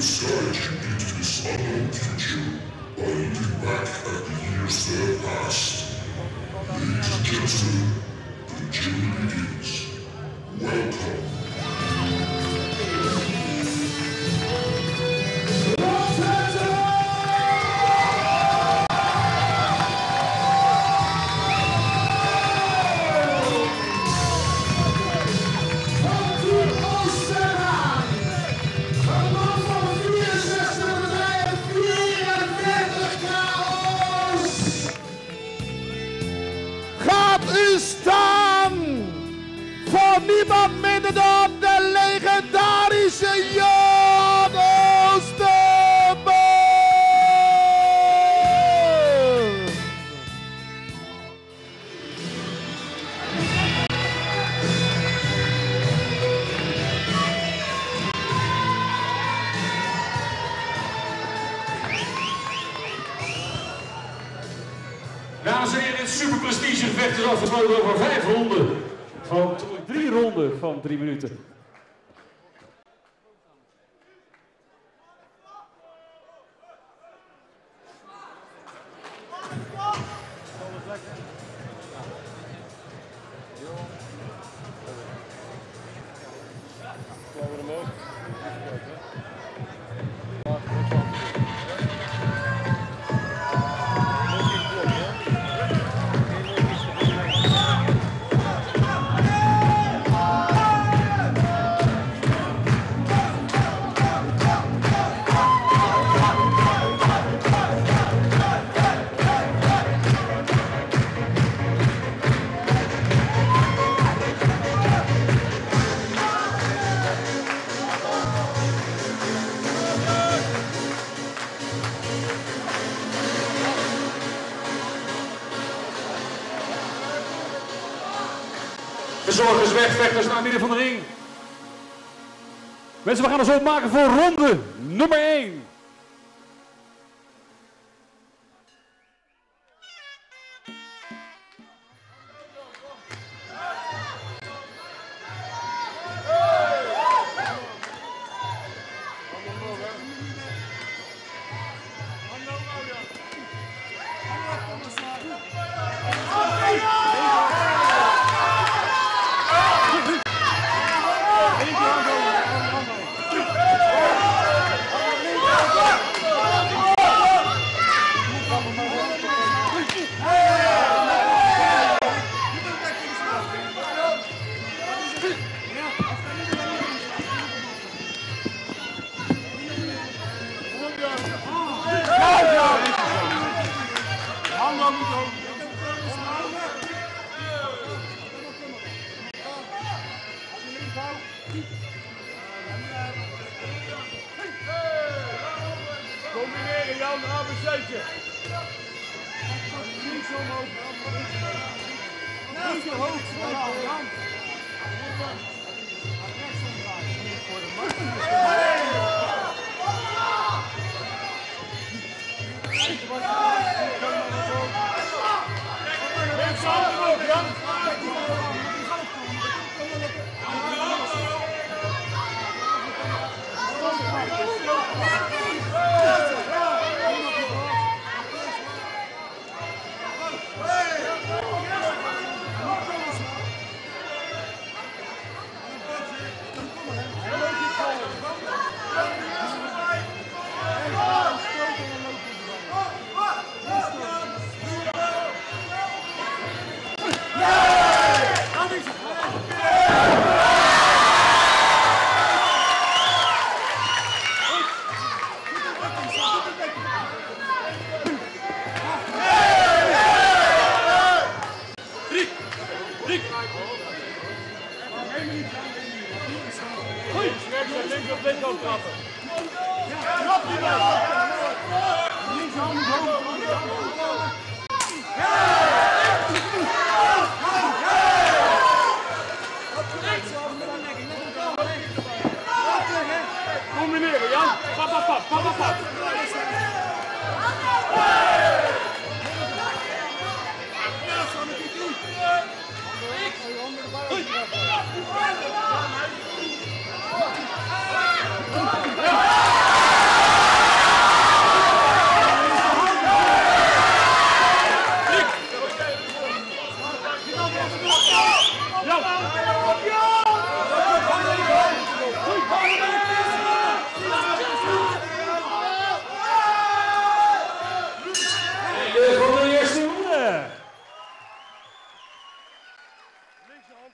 You into this unknown future by looking back at the years that have passed. Ladies and Dames en heren, dit super prestige gevecht is afgesloten over vijf ronden. Van drie ronden van drie minuten. Verzorgers weg, vechters naar het midden van de ring. Mensen, we gaan ons opmaken voor ronde nummer 1. Combineren Jan, ABC. Niet zo omhoog. Niet zo hoog. Jan. Ja!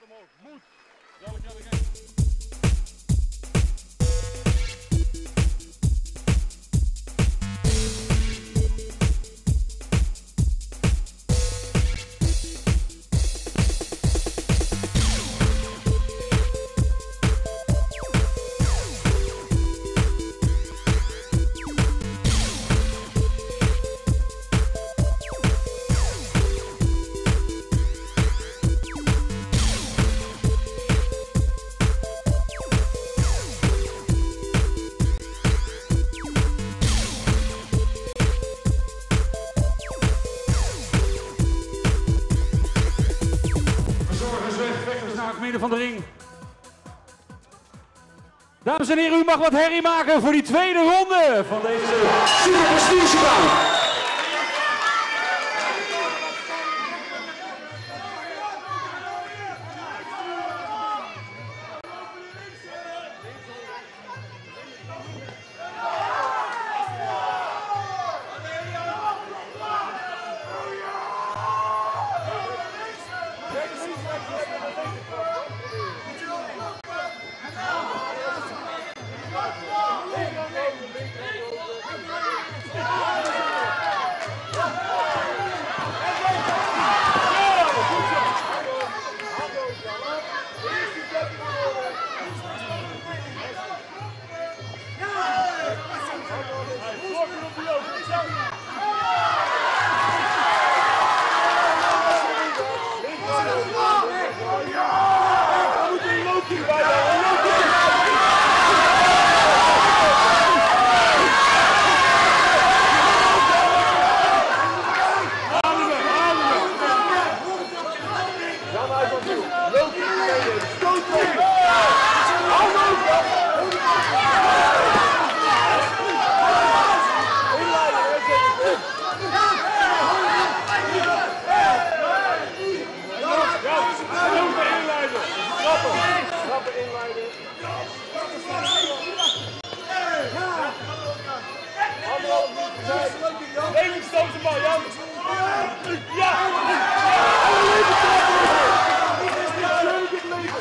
Moed. Dames en heren, u mag wat herrie maken voor die tweede ronde van deze Super Prestige inleiden. Anderhalf minuut stoot de bal, Jan. Ja! Alle leven trappen. Leuk het leven.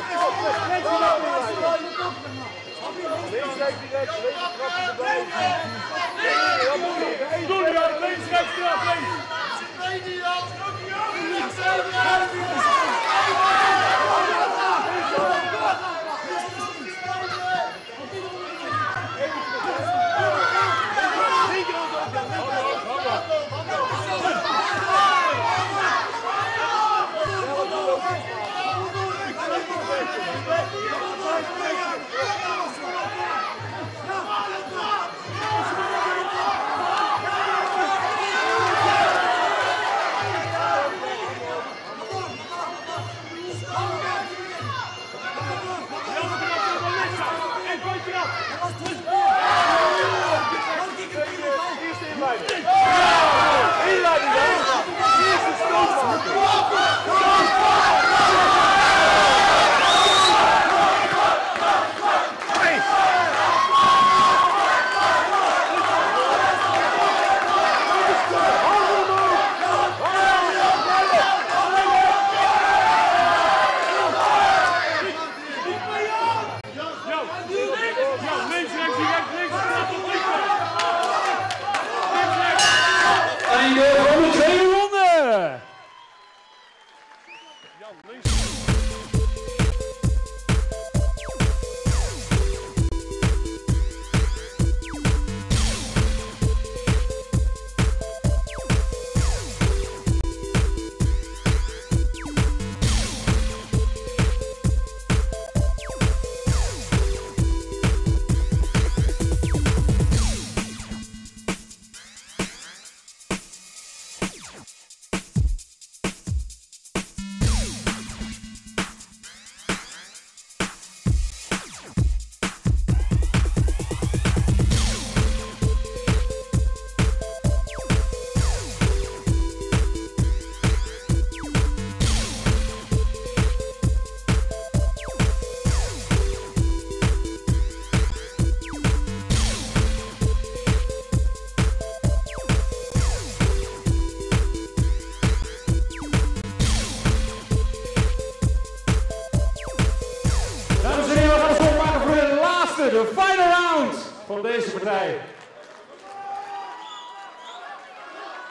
Links, rechts, direct. Links erbij. Doe Jan, links, rechts, trap, links.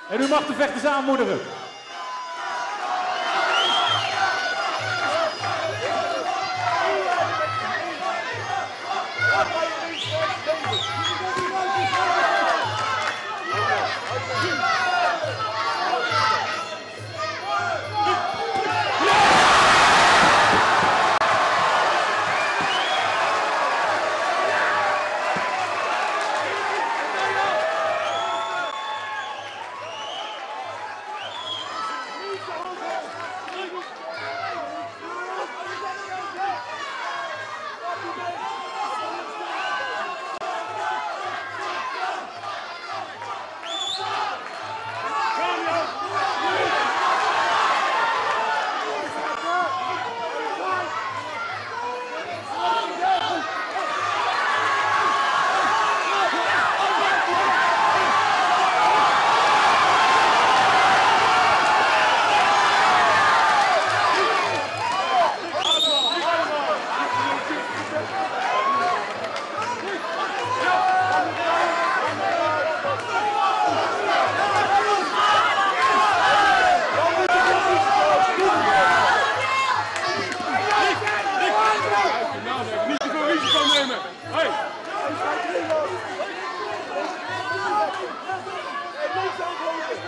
En u mag de vechters aanmoedigen. Go!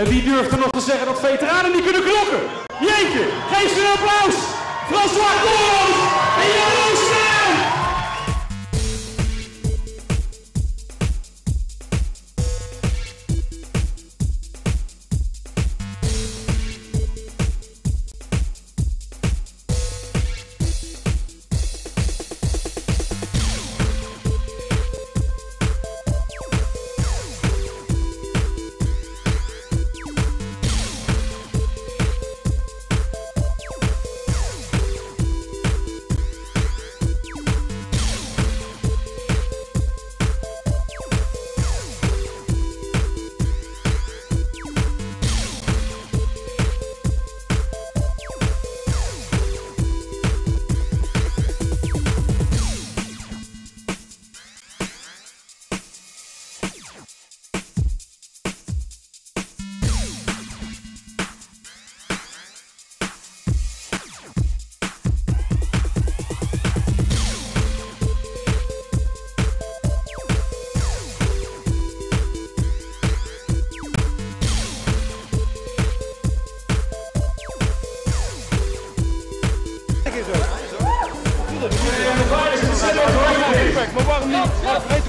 En wie durft er nog te zeggen dat veteranen niet kunnen klokken? Jeetje, geef ze een applaus! François en Go, go, go.